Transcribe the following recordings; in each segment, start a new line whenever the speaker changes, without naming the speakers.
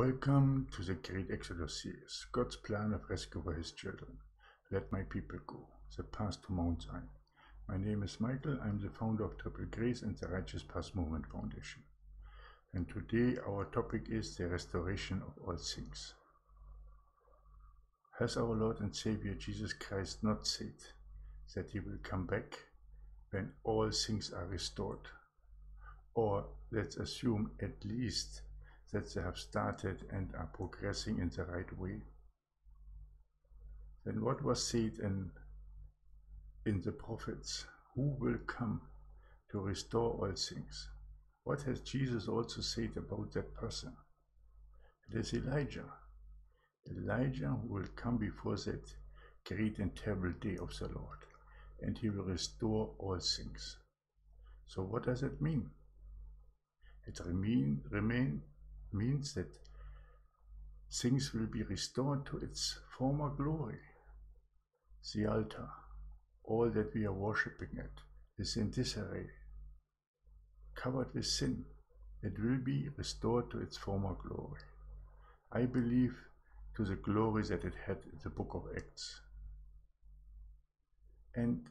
Welcome to the Great Exodus series, God's plan of rescue for his children. Let my people go, the path to Mount Zion. My name is Michael, I'm the founder of Triple Grace and the Righteous Path Movement Foundation. And today our topic is the restoration of all things. Has our Lord and Savior Jesus Christ not said that he will come back when all things are restored? Or let's assume at least that they have started and are progressing in the right way. Then what was said in, in the prophets? Who will come to restore all things? What has Jesus also said about that person? It is Elijah. Elijah will come before that great and terrible day of the Lord, and he will restore all things. So what does it mean? It remain, remain, means that things will be restored to its former glory. The altar, all that we are worshipping at, is in disarray, covered with sin. It will be restored to its former glory. I believe to the glory that it had in the book of Acts. And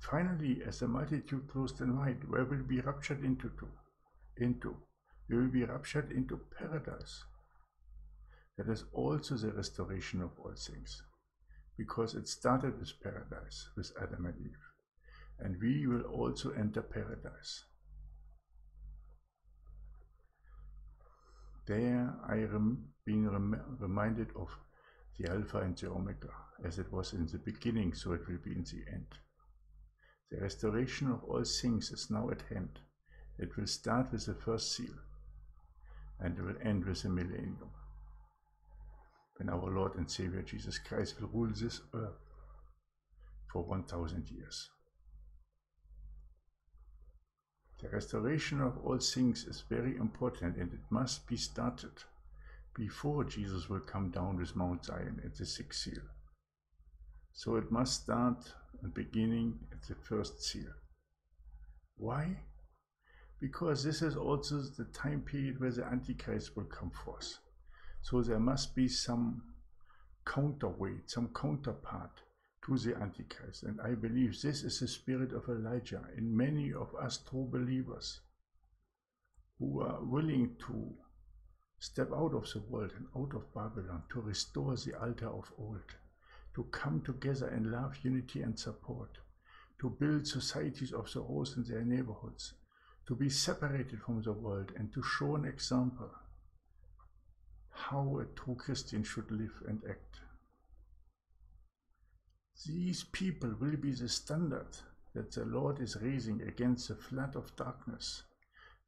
finally, as the multitude closed in white, where will be raptured into? To, into we will be raptured into paradise. That is also the restoration of all things, because it started with paradise, with Adam and Eve. And we will also enter paradise. There I am being rem reminded of the Alpha and the Omega, as it was in the beginning, so it will be in the end. The restoration of all things is now at hand. It will start with the first seal and it will end with the millennium. When our Lord and Savior Jesus Christ will rule this earth for 1000 years. The restoration of all things is very important and it must be started before Jesus will come down with Mount Zion at the sixth seal. So it must start and beginning at the first seal. Why? Because this is also the time period where the Antichrist will come forth. So there must be some counterweight, some counterpart to the Antichrist. And I believe this is the spirit of Elijah in many of us true believers who are willing to step out of the world and out of Babylon to restore the altar of old, to come together in love, unity, and support, to build societies of the rose in their neighborhoods, to be separated from the world and to show an example how a true Christian should live and act. These people will be the standard that the Lord is raising against the flood of darkness,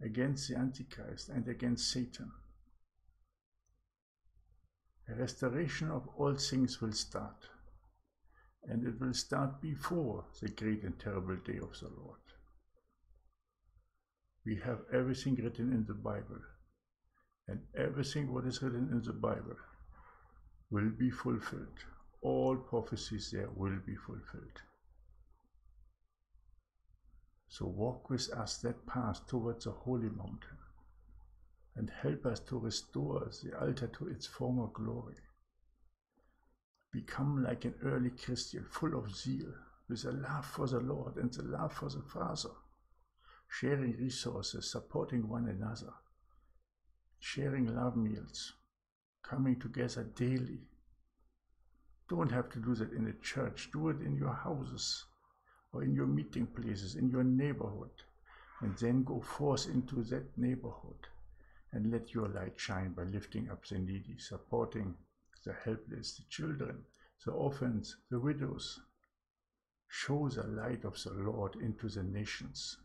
against the Antichrist, and against Satan. A restoration of all things will start, and it will start before the great and terrible day of the Lord. We have everything written in the Bible. And everything what is written in the Bible will be fulfilled. All prophecies there will be fulfilled. So walk with us that path towards the holy mountain and help us to restore the altar to its former glory. Become like an early Christian, full of zeal, with a love for the Lord and the love for the Father sharing resources, supporting one another, sharing love meals, coming together daily. Don't have to do that in a church. Do it in your houses or in your meeting places, in your neighborhood, and then go forth into that neighborhood and let your light shine by lifting up the needy, supporting the helpless, the children, the orphans, the widows. Show the light of the Lord into the nations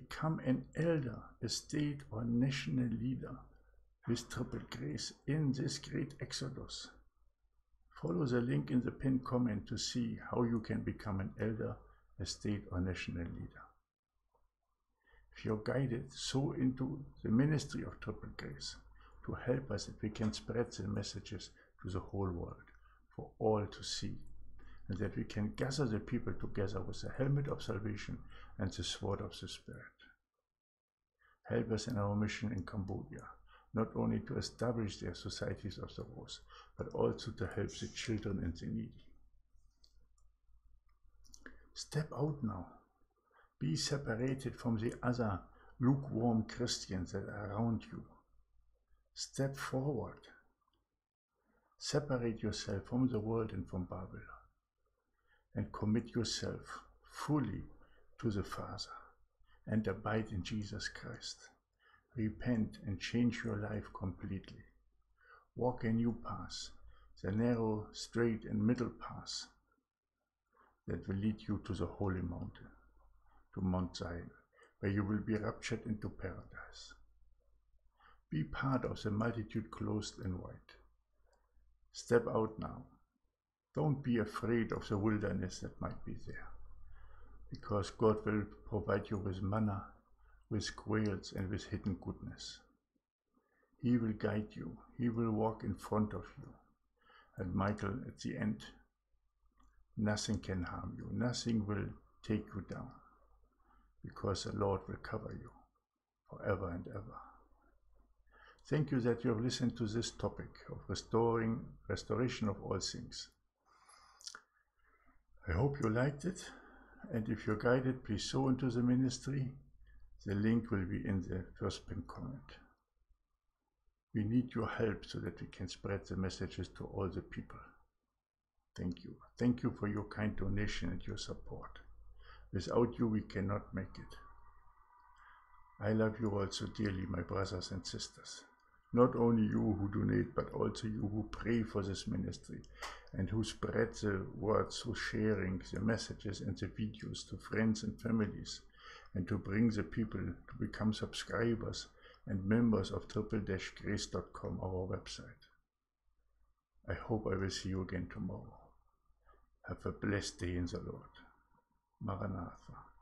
become an elder, a state or national leader with triple grace in this great exodus. Follow the link in the pinned comment to see how you can become an elder, a state or national leader. If you're guided sow into the ministry of triple grace to help us that we can spread the messages to the whole world for all to see and that we can gather the people together with the helmet of salvation and the sword of the Spirit. Help us in our mission in Cambodia, not only to establish their societies of the rose, but also to help the children and the needy. Step out now. Be separated from the other lukewarm Christians that are around you. Step forward. Separate yourself from the world and from Babylon and commit yourself fully to the Father and abide in Jesus Christ. Repent and change your life completely. Walk a new path, the narrow, straight, and middle path that will lead you to the holy mountain, to Mount Zion, where you will be raptured into paradise. Be part of the multitude clothed in white. Step out now. Don't be afraid of the wilderness that might be there, because God will provide you with manna, with quails, and with hidden goodness. He will guide you, He will walk in front of you. And Michael, at the end, nothing can harm you, nothing will take you down, because the Lord will cover you forever and ever. Thank you that you have listened to this topic of restoring restoration of all things. I hope you liked it, and if you're guided, please sow into the ministry. The link will be in the first pinned comment. We need your help so that we can spread the messages to all the people. Thank you. Thank you for your kind donation and your support. Without you, we cannot make it. I love you all so dearly, my brothers and sisters. Not only you who donate, but also you who pray for this ministry and who spread the words through sharing the messages and the videos to friends and families and to bring the people to become subscribers and members of triple-grace.com, our website. I hope I will see you again tomorrow. Have a blessed day in the Lord. Maranatha.